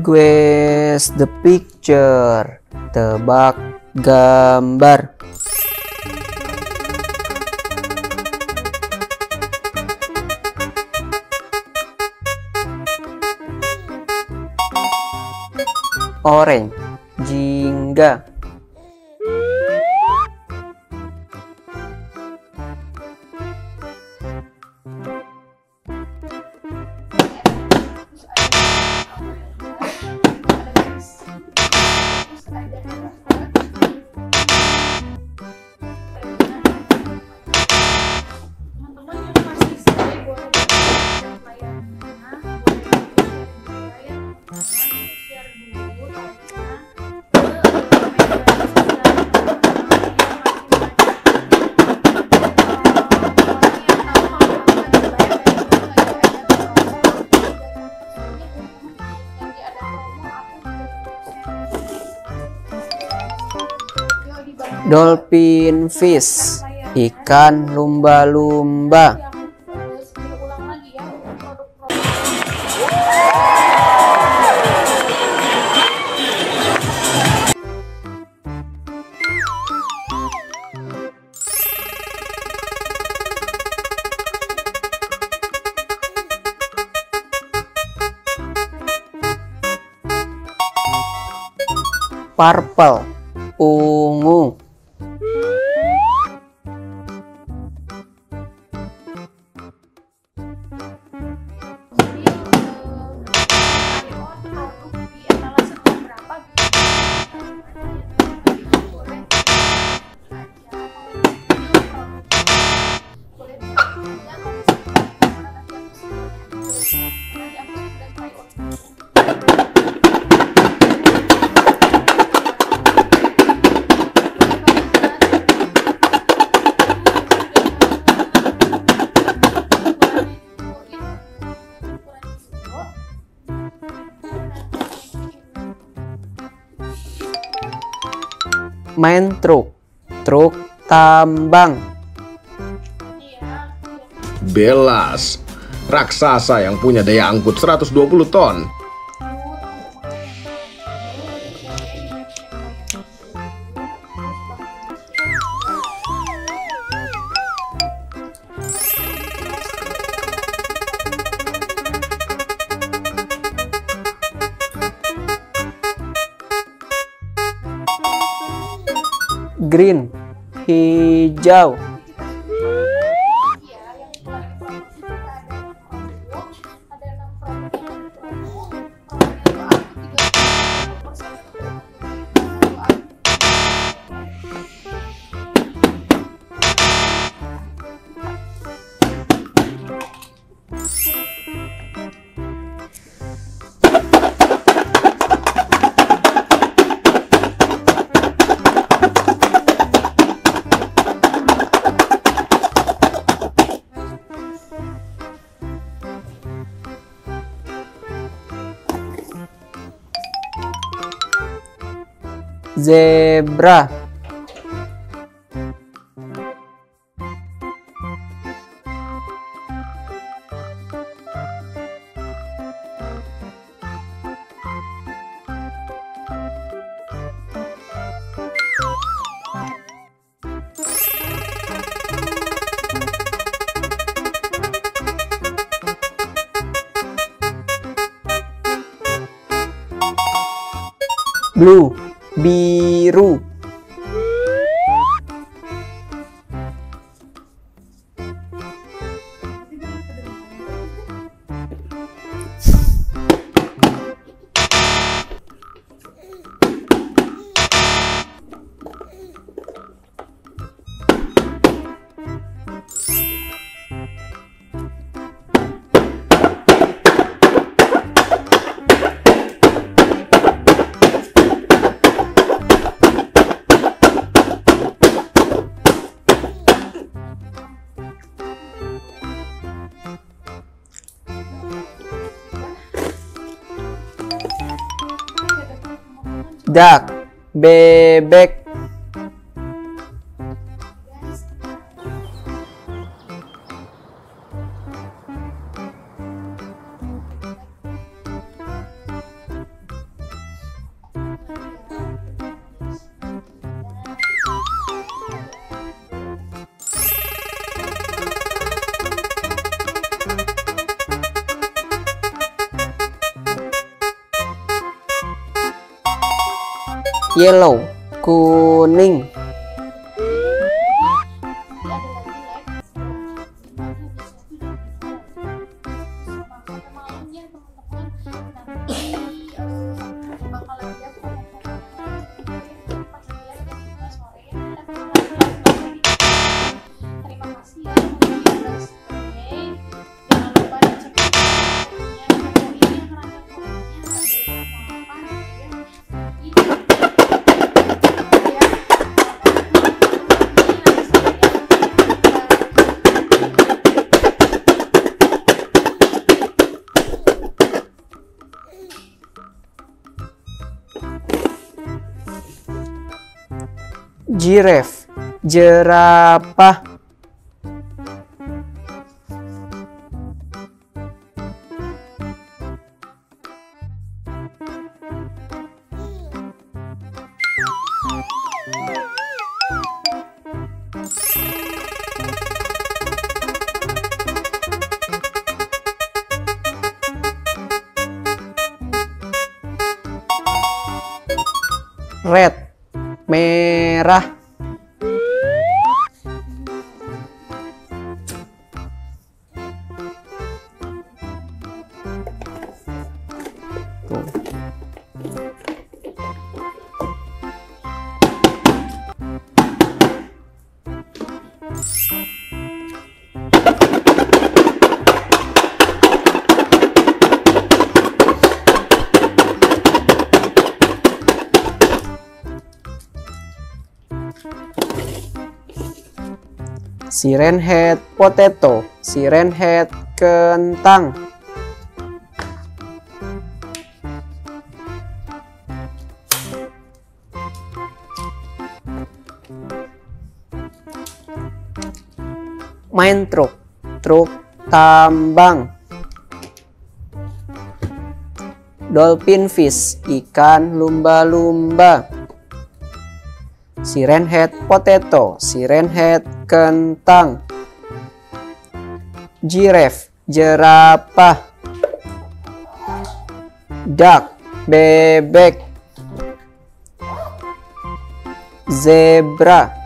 Guess the picture. Tebak gambar. Orange. Jingga. Dolphin fish. Ikan lumba-lumba. Purple. Ungu. Main truk. Truk tambang. Belas, raksasa yang punya daya angkut 120 ton. Green. Hijau. Zebra. Blue. Biru. Duck. Bebek. Yellow kuning. Giraffe jerapah. Red merah Siren head potato, siren head kentang. Main truk, truk tambang. Dolphin fish, ikan lumba-lumba. Siren head potato, siren head kentang. Giraffe, jerapah. Duck, bebek. Zebra,